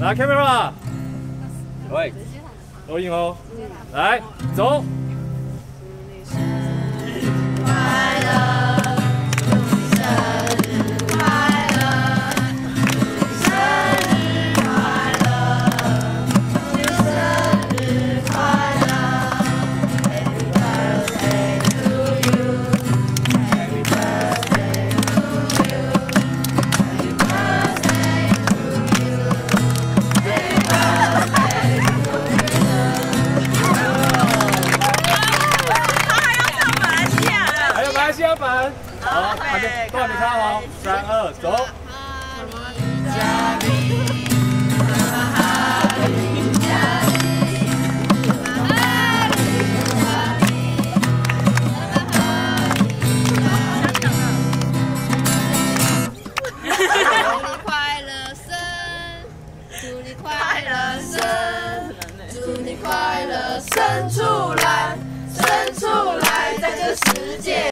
来，camera，喂，录音哦，来，走。加班，好，还没，都还没看好，三二，走。祝你快乐生，祝你快乐生出来，生出来，在这世界。